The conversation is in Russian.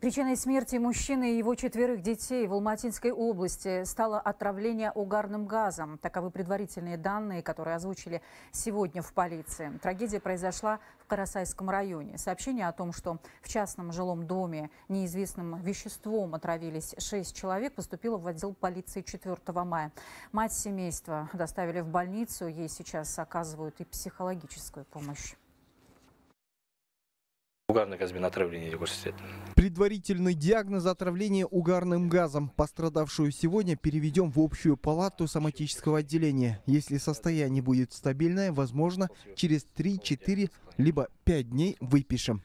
Причиной смерти мужчины и его четверых детей в Алматинской области стало отравление угарным газом. Таковы предварительные данные, которые озвучили сегодня в полиции. Трагедия произошла в Карасайском районе. Сообщение о том, что в частном жилом доме неизвестным веществом отравились шесть человек, поступило в отдел полиции 4 мая. Мать семейства доставили в больницу. Ей сейчас оказывают и психологическую помощь. Угарный газбен отравление Предварительный диагноз отравления угарным газом. Пострадавшую сегодня переведем в общую палату соматического отделения. Если состояние будет стабильное, возможно, через 3-4 либо 5 дней выпишем.